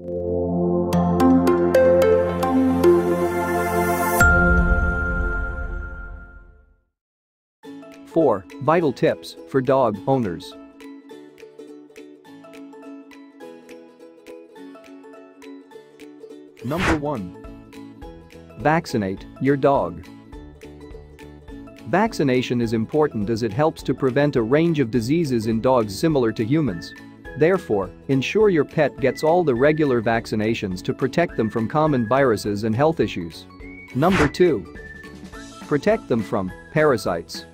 Four vital tips for dog owners. Number 1. Vaccinate your dog. Vaccination is important as it helps to prevent a range of diseases in dogs similar to humans. Therefore, ensure your pet gets all the regular vaccinations to protect them from common viruses and health issues. Number 2. Protect them from parasites.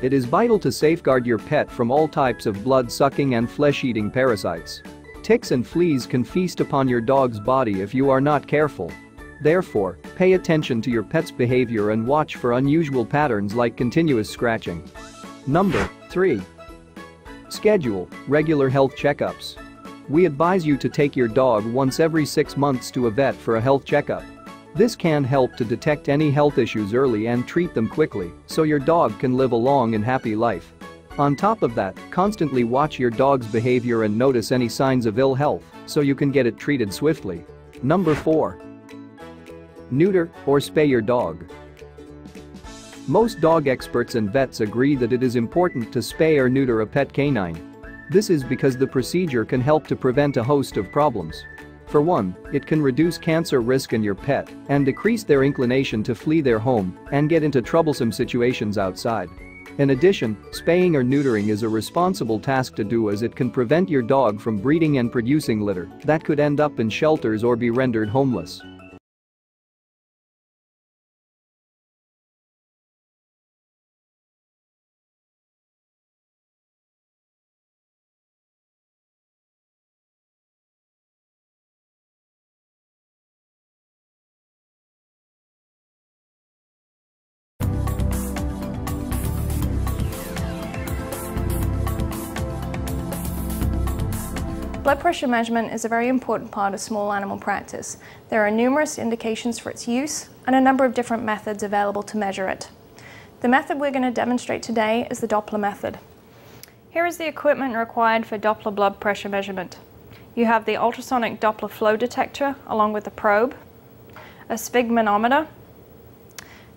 It is vital to safeguard your pet from all types of blood-sucking and flesh-eating parasites. Ticks and fleas can feast upon your dog's body if you are not careful. Therefore, pay attention to your pet's behavior and watch for unusual patterns like continuous scratching. Number 3. Schedule regular health checkups. We advise you to take your dog once every six months to a vet for a health checkup. This can help to detect any health issues early and treat them quickly so your dog can live a long and happy life. On top of that, constantly watch your dog's behavior and notice any signs of ill health so you can get it treated swiftly. Number 4. Neuter or spay your dog. Most dog experts and vets agree that it is important to spay or neuter a pet canine. This is because the procedure can help to prevent a host of problems. For one, it can reduce cancer risk in your pet and decrease their inclination to flee their home and get into troublesome situations outside. In addition, spaying or neutering is a responsible task to do as it can prevent your dog from breeding and producing litter that could end up in shelters or be rendered homeless. Blood pressure measurement is a very important part of small animal practice. There are numerous indications for its use and a number of different methods available to measure it. The method we're going to demonstrate today is the Doppler method. Here is the equipment required for Doppler blood pressure measurement. You have the ultrasonic Doppler flow detector along with the probe, a sphygmomanometer,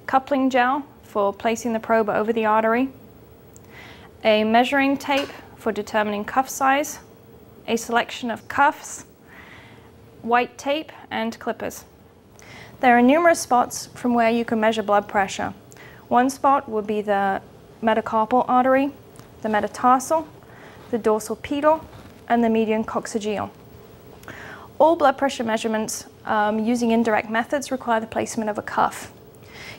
coupling gel for placing the probe over the artery, a measuring tape for determining cuff size, a selection of cuffs, white tape, and clippers. There are numerous spots from where you can measure blood pressure. One spot would be the metacarpal artery, the metatarsal, the dorsal pedal, and the median coccygeal. All blood pressure measurements um, using indirect methods require the placement of a cuff.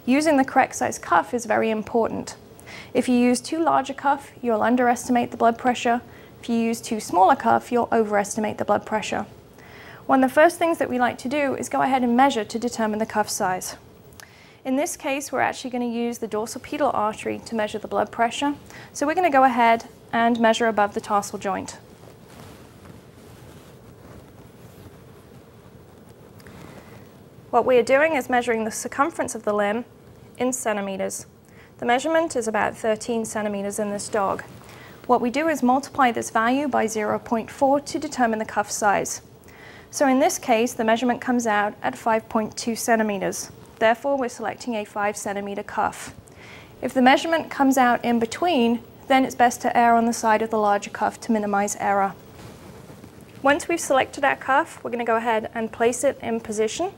Using the correct size cuff is very important. If you use too large a cuff, you'll underestimate the blood pressure if you use too small a cuff, you'll overestimate the blood pressure. One of the first things that we like to do is go ahead and measure to determine the cuff size. In this case, we're actually going to use the dorsal pedal artery to measure the blood pressure. So we're going to go ahead and measure above the tarsal joint. What we are doing is measuring the circumference of the limb in centimeters. The measurement is about 13 centimeters in this dog. What we do is multiply this value by 0.4 to determine the cuff size. So in this case, the measurement comes out at 5.2 centimeters. Therefore, we're selecting a 5 centimeter cuff. If the measurement comes out in between, then it's best to err on the side of the larger cuff to minimize error. Once we've selected our cuff, we're going to go ahead and place it in position.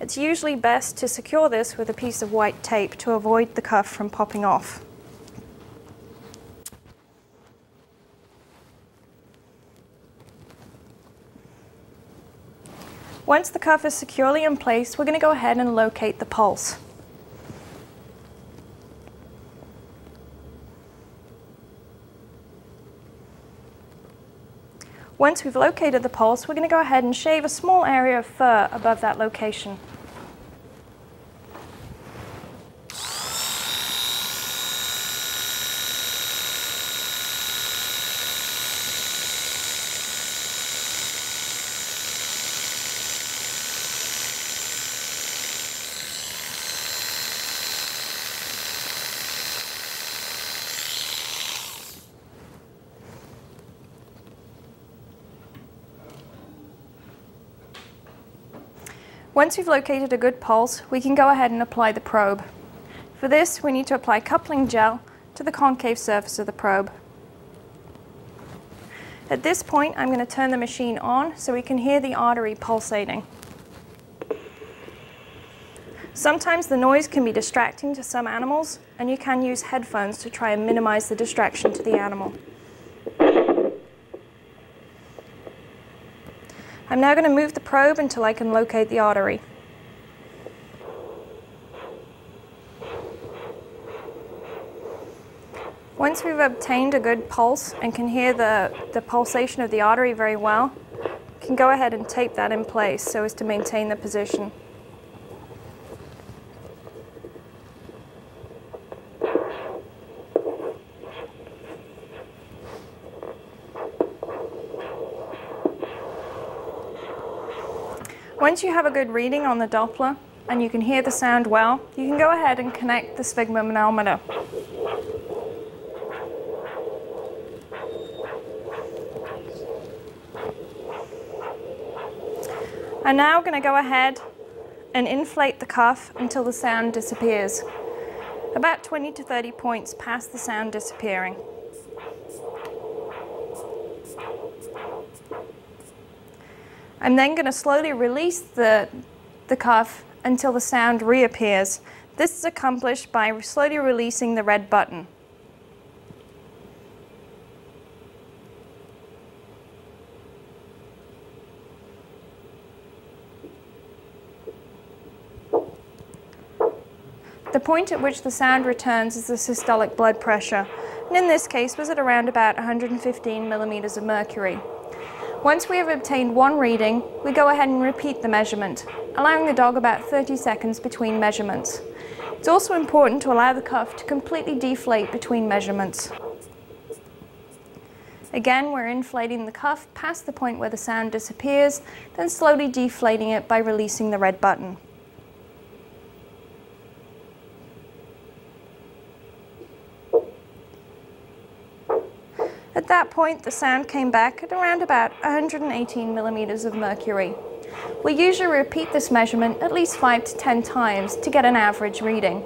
It's usually best to secure this with a piece of white tape to avoid the cuff from popping off. Once the cuff is securely in place, we're going to go ahead and locate the pulse. Once we've located the pulse, we're going to go ahead and shave a small area of fur above that location. Once we've located a good pulse, we can go ahead and apply the probe. For this, we need to apply coupling gel to the concave surface of the probe. At this point, I'm going to turn the machine on so we can hear the artery pulsating. Sometimes the noise can be distracting to some animals, and you can use headphones to try and minimize the distraction to the animal. I'm now going to move the probe until I can locate the artery. Once we've obtained a good pulse and can hear the, the pulsation of the artery very well, can go ahead and tape that in place so as to maintain the position. Once you have a good reading on the Doppler and you can hear the sound well, you can go ahead and connect the sphygmomanometer. I'm now going to go ahead and inflate the cuff until the sound disappears. About 20 to 30 points past the sound disappearing. I'm then going to slowly release the, the cuff until the sound reappears. This is accomplished by slowly releasing the red button. The point at which the sound returns is the systolic blood pressure, and in this case was at around about 115 millimeters of mercury. Once we have obtained one reading, we go ahead and repeat the measurement, allowing the dog about 30 seconds between measurements. It's also important to allow the cuff to completely deflate between measurements. Again, we're inflating the cuff past the point where the sound disappears, then slowly deflating it by releasing the red button. At that point, the sound came back at around about 118 millimeters of mercury. We usually repeat this measurement at least 5 to 10 times to get an average reading.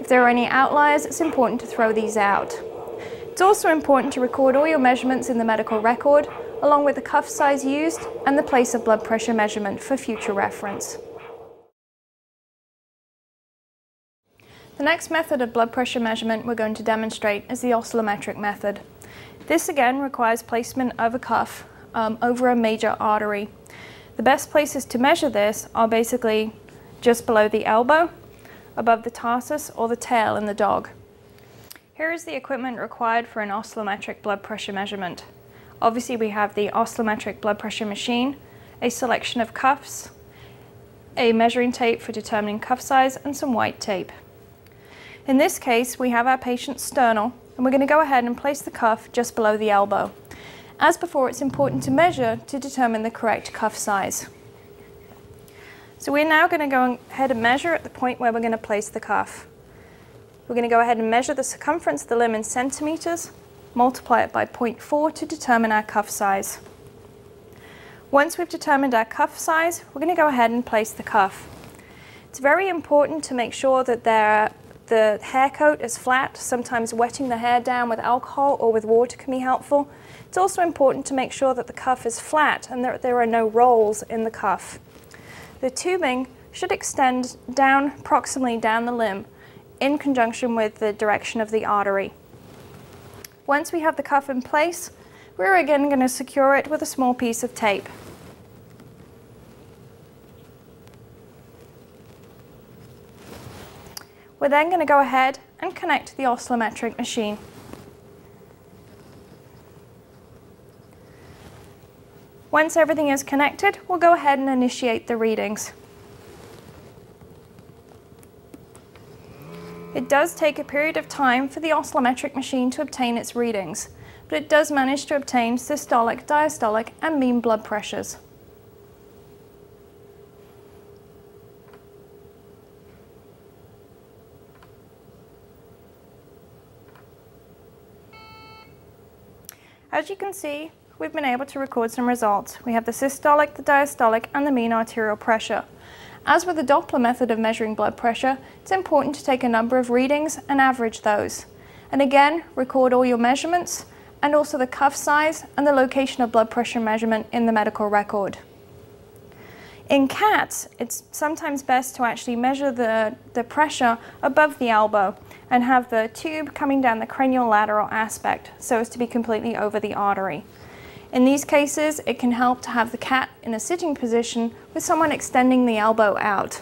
If there are any outliers, it's important to throw these out. It's also important to record all your measurements in the medical record, along with the cuff size used and the place of blood pressure measurement for future reference. The next method of blood pressure measurement we're going to demonstrate is the oscillometric method. This again requires placement of a cuff um, over a major artery. The best places to measure this are basically just below the elbow, above the tarsus, or the tail in the dog. Here is the equipment required for an oscillometric blood pressure measurement. Obviously we have the oscillometric blood pressure machine, a selection of cuffs, a measuring tape for determining cuff size, and some white tape. In this case, we have our patient's sternal, and we're going to go ahead and place the cuff just below the elbow. As before, it's important to measure to determine the correct cuff size. So we're now going to go ahead and measure at the point where we're going to place the cuff. We're going to go ahead and measure the circumference of the limb in centimeters, multiply it by 0.4 to determine our cuff size. Once we've determined our cuff size, we're going to go ahead and place the cuff. It's very important to make sure that there the hair coat is flat. Sometimes wetting the hair down with alcohol or with water can be helpful. It's also important to make sure that the cuff is flat and that there are no rolls in the cuff. The tubing should extend down proximally down the limb in conjunction with the direction of the artery. Once we have the cuff in place, we're again going to secure it with a small piece of tape. We're then going to go ahead and connect the oscillometric machine. Once everything is connected, we'll go ahead and initiate the readings. It does take a period of time for the oscillometric machine to obtain its readings, but it does manage to obtain systolic, diastolic and mean blood pressures. As you can see, we've been able to record some results. We have the systolic, the diastolic, and the mean arterial pressure. As with the Doppler method of measuring blood pressure, it's important to take a number of readings and average those. And again, record all your measurements and also the cuff size and the location of blood pressure measurement in the medical record. In cats, it's sometimes best to actually measure the, the pressure above the elbow and have the tube coming down the craniolateral aspect so as to be completely over the artery. In these cases, it can help to have the cat in a sitting position with someone extending the elbow out.